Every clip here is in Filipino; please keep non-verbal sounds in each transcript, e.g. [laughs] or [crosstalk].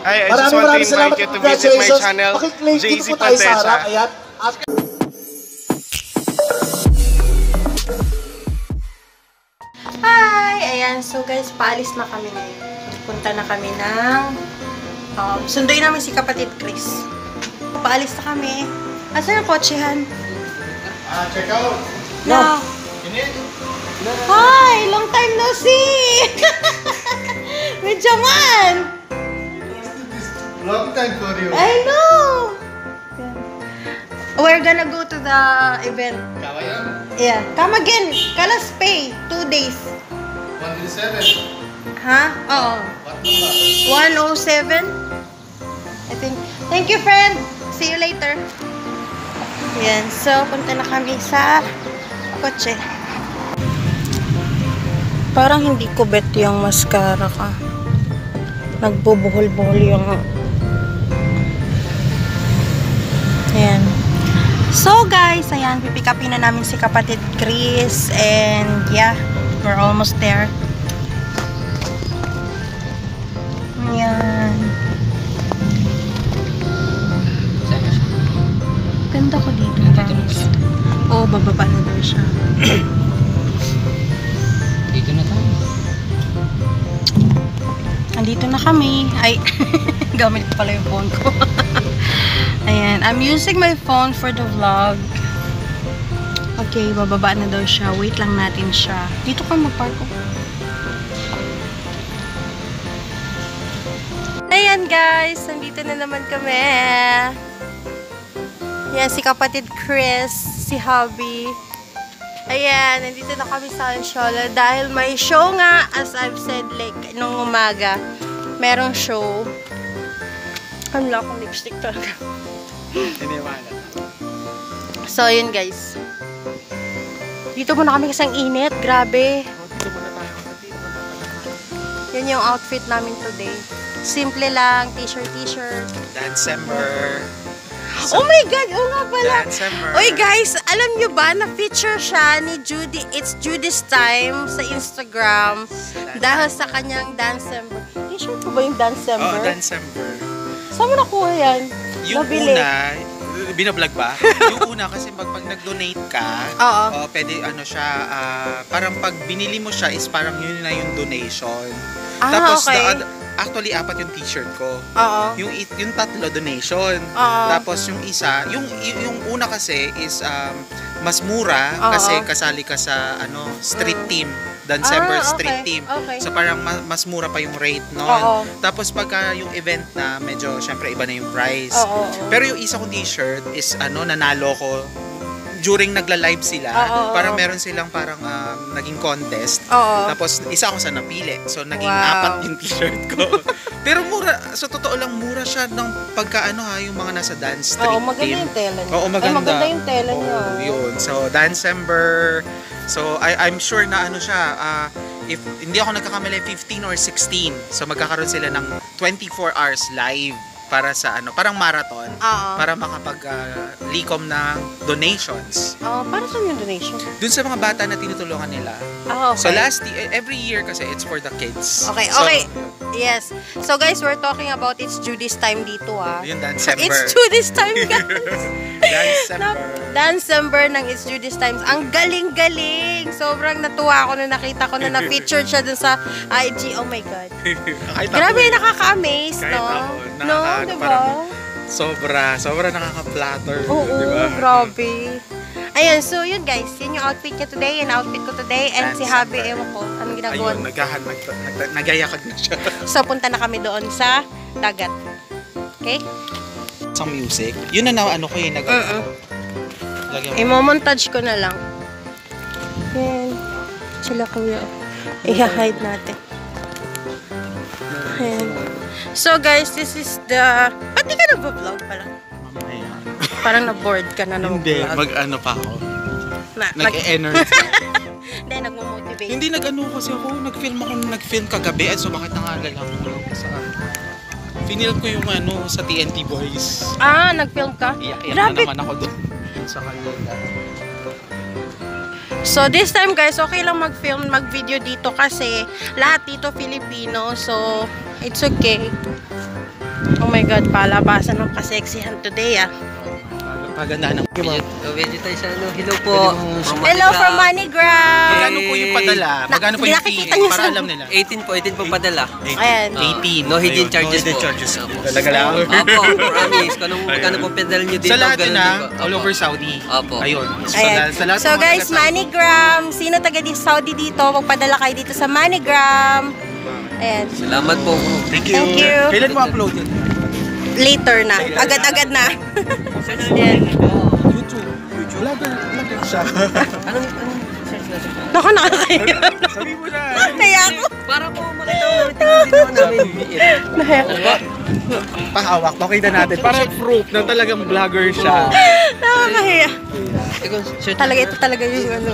Hi, I just want to maraming invite you to visit my channel, Pakiclaim JC dito po tayo sa harap. Pantesa. Ayan. At Hi! Ayan, so guys, paalis na kami ngayon. Punta na kami ng... Um, sunduin namin si kapatid Chris. Paalis na kami. Asan ang kotsehan? Ah, check out. No. Hi! Long time no see! [laughs] Medyo man! Long time for you. I know! We're gonna go to the event. Kawayan. Yeah. Come again. Kalas pay. Two days. 107. Ha? Oo. What number? 107? I think. Thank you, friend. See you later. Yan. So, punta na kami sa kotse. Parang hindi ko bet yung mascara ka. Nagbubuhol-buhol yung... Ayan. So, guys, ayan, pipick upin na namin si kapatid Chris. And, yeah, we're almost there. Ayan. Ganda ko dito, guys. Oo, bababa na daw siya. [coughs] Dito na tayo. Andito na kami. Ay, [laughs] gamit pala yung phone ko. [laughs] Ayan, I'm using my phone for the vlog. Okay, bababa na daw siya. Wait lang natin siya. Dito ka mag-park ko. Ayan guys, nandito na naman kami. Yan, si kapatid Chris, si Hubby. Ayan, nandito na kami sa Anshola dahil may show nga, as I've said, like, nung umaga, merong show. Ano lang akong lipstick talaga. So, yun guys. Dito muna kami kasi ang init. Grabe. Yan yung outfit namin today. Simple lang, t-shirt, t-shirt. December. Oh my God! Oo nga pala! December. Oy guys, alam nyo ba na feature siya ni Judy, it's Judy's Time sa Instagram dahil sa kanyang Dancember. T-shirt ko ba yung Oh, Dancember? December. Saan mo nakuha yan? Yung Nabili. una, binablog ba? [laughs] yung una kasi pag, pag nag-donate ka, Oo. oh, pwede ano siya, ah, parang pag binili mo siya is parang yun na yung donation. Ah, Tapos, okay. the oth- actually, apat yung t-shirt ko. Oo. Yung, it- yung tatlo, donation. Oo. Tapos yung isa, yung, y- yung una kasi is um, mas mura Oo. kasi kasali ka sa ano street team. December Ah, okay. street team. Okay. So parang ma- mas mura pa yung rate Oo. noon. Tapos pagka yung event na medyo syempre iba na yung price. Oo. oo. Pero yung isa kong t-shirt is ano nanalo ko during nagla-live sila. Oo, oo, parang meron silang parang um, naging contest. Oo. Tapos isa ako sa napili. So naging Wow. apat yung t-shirt ko. [laughs] Pero mura, sa totoo lang mura siya ng pagka ano ha, yung mga nasa dance street Oo, maganda team. yung tela niya. Oo, maganda. Ay, maganda yung tela niya. Oo, yun. So, December. So, I, I'm sure na ano siya, ah, if hindi ako nagkakamali, 15 or 16. So, magkakaroon sila ng 24 hours live para sa ano, parang marathon. Oo. Para makapag ah, likom ng donations. Oo, para saan yung donation? Dun sa mga bata na tinutulungan nila. Ah, okay. So, last every year kasi it's for the kids. Okay, So, okay. Yes. So guys, we're talking about it's Judy's time dito ah. Yun, December. It's Judy's time [laughs] guys. December. December ng It's Judy's Times. Ang galing-galing. Sobrang natuwa ako na nakita ko na na-featured siya dun sa IG. Oh my God. Kahit Grabe, nakaka-amaze, Kahit no? ako, No, diba? parang- Sobra, sobra nakaka-flatter. Oo, di ba? grabe. Ayan, so yun guys. Yun yung outfit niya today and outfit ko today. And si Habi, ewan ko, anong ginagawa Ayun, naghahan, nag, nag, nagayakag na siya. [laughs] So, punta na kami doon sa dagat. Okay? Sa music, yun na na ano ko yung nag Mm-mm. Lagyan mo. I-montage ko na lang. Yan. Sila kuya. I-hide natin. Ayan. So guys, this is the... Ba't di ka nagpa-vlog pala? Parang na-bored ka na ng Hindi, vlog. mag-ano pa ako. Na, nag, Nag-energy. [laughs] hindi, nagmo-motivate. Hindi nag-ano kasi ako, nag-film ako, nag-film kagabi at so bakit nangalala ko sa Finil ko yung ano sa TNT Boys. Ah, nag-film ka? Iyak-iyak na Grabe. naman ako doon sa kanila. So this time guys, okay lang mag-film, mag-video dito kasi lahat dito Filipino. So, it's okay. Oh my God, palabasan ng kaseksihan today ah. Paganda ng Oh, Medyo tayo sa ano. Hello po. From Hello from MoneyGram! Magkano po yung padala? Magkano po yung fee? Para sa- alam nila. 18 po, 18 po padala. Ayan. Ah, 18. No hidden charges no hidden po. charges. Talaga lang. Opo, [laughs] promise. Kung anong, kung ano po pedal nyo dito, Sa lahat na, po. all over Saudi. Opo. Ayun. So, guys. MoneyGram. Sino taga di Saudi dito? Magpadala kayo dito sa MoneyGram. Ayan. Salamat po. Thank Thank you. Kailan mo upload yun? Later na. Agad-agad na. Ayan. YouTube. Vlogger. Vlogger siya. Anong, anong search? Naku, nakakaya. Sabi mo na. Naya ako. Para po makita tingnan din naman namin. Naya ako. Pahawak. Pakita natin. Para proof na talagang vlogger siya. Nakakahiya. Talaga ito talaga yung ano.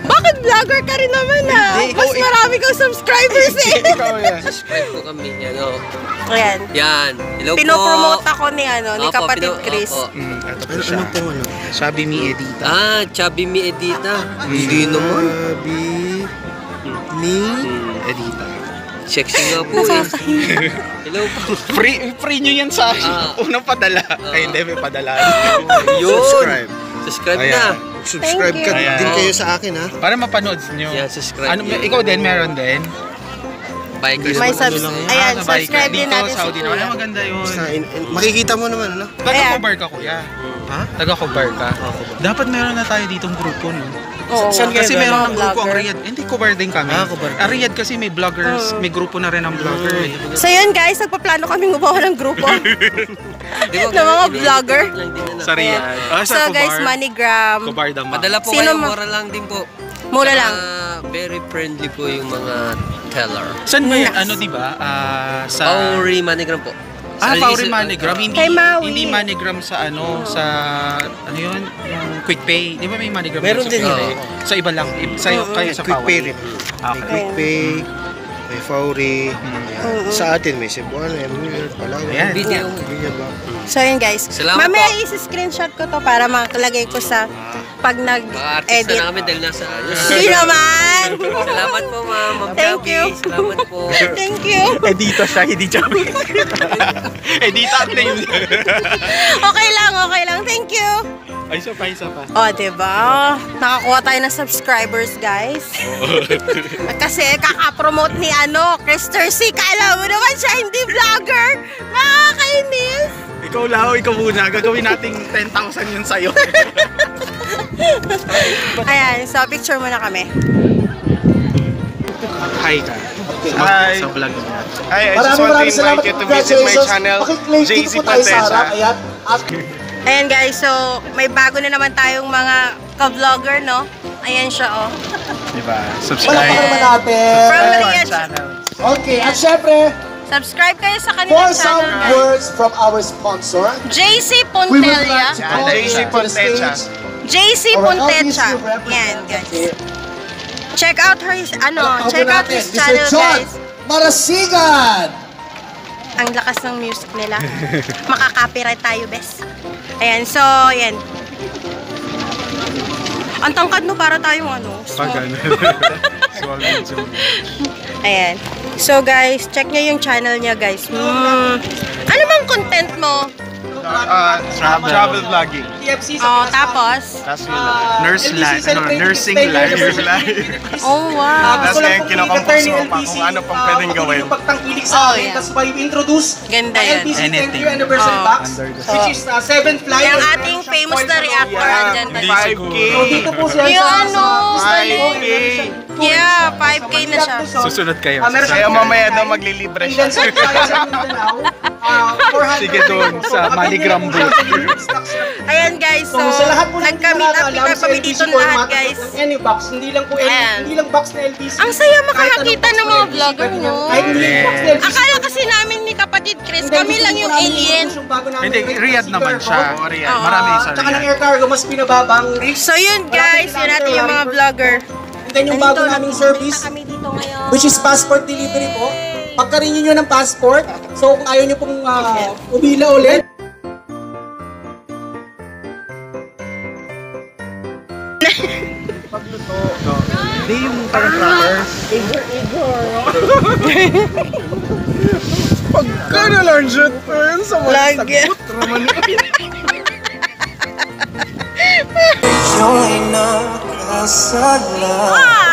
Bakit vlogger ka rin naman ah? Hindi, ikaw Mas eh. marami kang subscribers eh. Ikaw yan. Subscribe po kami. Yan, oh. Ayan. Yan. Hello po. Pinopromote ako ni ano, ni Opo, kapatid pino- Chris. opo. Mm, ito po siya. ano? Sabi mi Edita. Ah, Chubby Mi Edita. Hindi naman. Sabi ni. Edita. Sexy nga po eh. Nakakahiya. Hello po. Free, free nyo yan sa Ah. unang padala. Ay, hindi, may padala. Yun. Subscribe. Subscribe Ayan. Subscribe ka Ka Ayan. din kayo sa akin ha. Para mapanood nyo. Yan, subscribe Ano, yun. ikaw din, meron din. Bikers. May po. subs- Ayan, Ah, sa bike. subscribe din Dito, natin si Saudi naman. Ay, maganda yun. Basta, in- in- makikita mo naman ano. Taga-cover ka, kuya. Ha? Taga-cover ka. Dapat meron na tayo ditong grupo, no? Oo. Saan kayo Kasi meron ng grupo ang vlogger. Riyadh. Hindi, cover din kami. Ah, cover. Ang Riyadh kasi may vloggers, may grupo na rin ang vlogger. eh. So yun guys, nagpaplano kami gumawa ng grupo. [laughs] [laughs] Ng mga vlogger. din na. Sa Riyadh. Ah, So sa guys. MoneyGram. Kubar Dama. Po Sino kayo, ma- mura lang din po. Mura Saka lang. very friendly po yung mga teller. Saan ba? Nice. Ano, di ba? Ah, sa... Pauri Manigram po. Ah, Sa Pauri Manigram. Hindi, Kay Maui. hindi Manigram sa ano, sa... Ano yun? Yung Quick Pay. Di ba may Manigram Meron sa din Quick yun. Pay? Sa iba lang. Sa kayo sa Quick Pauri. pay. Ah, Okay. quick pay, may Fauri. Oo. Sa atin may Cebuano, Emir, Palawan. Ayan. Video. Video ba? So yun guys. Salamat Mamaya isi-screenshot ko to para makalagay ko sa pag Mga artista nag-edit. namin dahil nasa... Hindi naman! Salamat po ma'am. Ma'am Thank you. Salamat po. [laughs] Thank you. Edita siya, hindi Chubby. Edita ang name. Okay lang, okay lang. Thank you. Ay, isa pa, isa pa. O, oh, diba? Nakakuha tayo ng subscribers, guys. [laughs] Kasi kaka-promote ni ano, Krister C. Kala mo naman siya hindi vlogger. Nakakainis. Ikaw lao, ikaw muna. Gagawin nating 10,000 yun sa'yo. [laughs] Ayan, so picture muna kami. Hi ka. Hi. Sa vlog niya. Hi, I just want to invite you to visit my channel, JC dito po tayo sa harap. Pantesa. Ayan. At Ayan guys, so may bago na naman tayong mga ka-vlogger, no? Ayan siya, oh. Diba? Subscribe. naman natin. From Our Riyadh. channel. Okay, at syempre, Subscribe kayo sa for kanilang some channel, guys. words from our sponsor, JC we would like Pontelia. to call JC to the Pontecha. stage JC representative. Yan, guys. Check out her, ano, check out his Mr. channel, John guys. Marasigan! Ang lakas ng music nila. [laughs] Makaka-copyright tayo, bes. Ayan, so, ayan. Ang tangkad no, para tayong ano. Pag small. ano. [laughs] Small video. Ayan. So, guys, check nyo yung channel niya, guys. Mm. Ano bang content mo? Uh, travel, travel vlogging. Oh, tapos? Tapos yun lang. Nurse life. Ano, nursing life. Nurse life. Oh, wow. Tapos ngayon, kinokompose ko pa kung ano pang pwedeng gawin. Pagtangkilik Oh, sa amin, yeah. tapos by introduce Ganda ang yan. LBC 10 Anything. year anniversary Oh. box, which is uh, 7 flight. Yung ating famous na reactor andyan. Hindi guys. 5K. So, dito po siya Yung sa... ano, sa- 5K. Yeah, 5K na siya. Susunod kayo. Ah, meron Kaya mamaya daw maglilibre siya. [laughs] Sa sa? Ah, 400 Sige doon, sa Manigram booth. Ayan, guys. So, So, sa lahat po kami LBC dito po, lahat, guys. Any box, hindi lang po Ayan. hindi lang box na LBC. Ang saya makakakita ng mga vlogger, no? Kahit hindi box na. Akala kasi namin ni kapatid Chris, kami lang yung alien. Hindi, Riyadh naman siya. Marami sa Tsaka ng air cargo, mas pinababang. So yun guys, yun natin yung mga vlogger. And then yung bago naming service, kami dito ngayon. which is passport delivery po. Pagka-renew nyo ng passport, so kung ayaw nyo pong uh, umila ulit, Hindi yung parang crackers. Pagka na lang ayun sa mga Lagi. sagot, raman Ah!